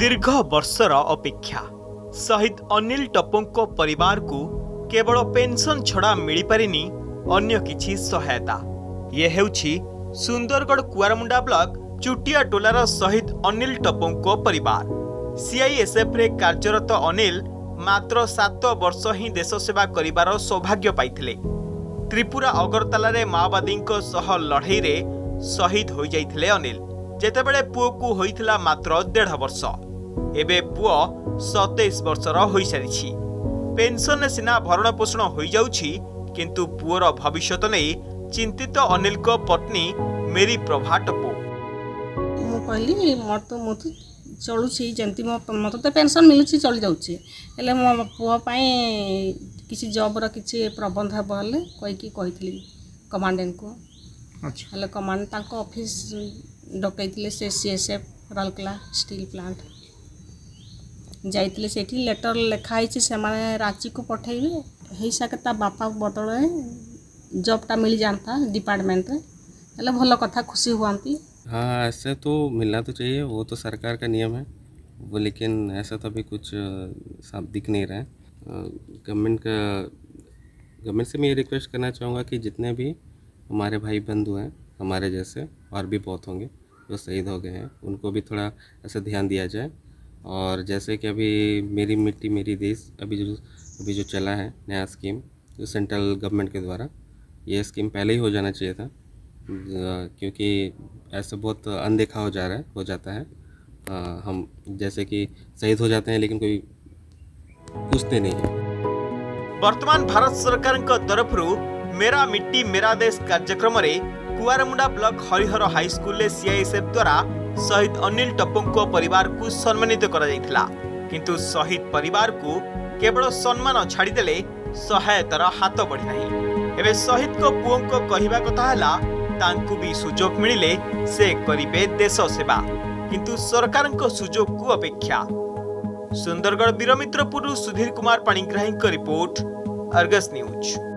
दीर्घ वर्ष अपेक्षा शहीद अनिल टपोरको केवल पेन्सन छडा मिपारि अन्यक सहायता युन्दरगढ कुमुन्डा ब्लक चुटिया टोलार सहिद अन टपो सिआईएसएफ्रे कार्यरत अनिल मात्र मत्रत वर्ष देश सेवा देशसेवा सौभाग्य पाले त्रिपुरा अगरतालै माओवादी लडैर सहिद हुनल जे पू कुरा मात्र देढ वर्ष ଏବେ ପୁଅ ସତେଇଶ ବର୍ଷର ହୋଇସାରିଛି ପେନ୍ସନ୍ରେ ସିନା ଭରଣପୋଷଣ ହୋଇଯାଉଛି କିନ୍ତୁ ପୁଅର ଭବିଷ୍ୟତ ନେଇ ଚିନ୍ତିତ ଅନିଲଙ୍କ ପତ୍ନୀ ମେରି ପ୍ରଭା ଟପୁ ମୁଁ କହିଲି ମୋର ତ ମୁଁ ତ ଚଳୁଛି ଯେମିତି ମୋ ମୋତେ ତ ପେନ୍ସନ୍ ମିଳୁଛି ଚଳିଯାଉଛି ହେଲେ ମୋ ପୁଅ ପାଇଁ କିଛି ଜବ୍ର କିଛି ପ୍ରବନ୍ଧ ହେବ ହେଲେ କହିକି କହିଥିଲି କମାଣ୍ଡେଣ୍ଟକୁ ହେଲେ କମାଣ୍ଡ ତାଙ୍କ ଅଫିସ୍ ଡକାଇଥିଲେ ସେ C S F Rourkela steel plant ଯାଇଥିଲେ लेटर ଲେଟର୍ से रांची को पठेबे हो सके बापा बदल जबटा मिल जाता डिपार्टमेंट हेल्ला भल କଥା खुशी हाँ ऐसे तो मिलना तो चाहिए वो तो सरकार का नियम है वो लेकिन ऐसा तो अभी कुछ साफ दिख नहीं रहा है गवर्नमेंट का गवर्नमेंट से मैं ये रिक्वेस्ट करना चाहूँगा कि जितने भी हमारे भाई बंधु हैं हमारे जैसे और भी बहुत होंगे जो शहीद हो गए हैं उनको भी थोड़ा ऐसा ध्यान दिया जाए और जैसे कि अभी मेरी मिट्टी मेरी देश अभी जो अभी जो चला है नया स्कीम जो सेंट्रल गवर्नमेंट के द्वारा ये स्कीम पहले ही हो जाना चाहिए था क्योंकि ऐसा बहुत अनदेखा हो जा रहा है हो जाता है आ, हम जैसे कि शहीद हो जाते हैं लेकिन कोई पूछते नहीं है तरफ रू मेरा मिट्टी मेरा देश कार्यक्रम ଦେଶ କାର୍ଯ୍ୟକ୍ରମରେ କୁଆରମୁଣ୍ଡା ବ୍ଲକ ହରିହର ହାଇସ୍କୁଲରେ ସିଆଇଏସ୍ଏଫ୍ द्वारा ଶହୀଦ ଅନିଲ ଟପ୍ପୁଙ୍କ ପରିବାରକୁ ସମ୍ମାନିତ କରାଯାଇଥିଲା କିନ୍ତୁ ଶହୀଦ ପରିବାରକୁ କେବଳ ସମ୍ମାନ ଛାଡ଼ିଦେଲେ ସହାୟତାର ହାତ ବଢ଼ିନାହିଁ ଏବେ ଶହୀଦଙ୍କ ପୁଅଙ୍କ କହିବା କଥା ହେଲା ତାଙ୍କୁ ବି ସୁଯୋଗ ମିଳିଲେ ସେ କରିବେ ଦେଶ ସେବା କିନ୍ତୁ ସରକାରଙ୍କ ସୁଯୋଗକୁ ଅପେକ୍ଷା ସୁନ୍ଦରଗଡ଼ ବୀରମିତ୍ରପୁରରୁ ସୁଧୀର କୁମାର ପାଣିଗ୍ରାହୀଙ୍କ ରିପୋର୍ଟ ଅର୍ଗସ୍ ନ୍ୟୁଜ୍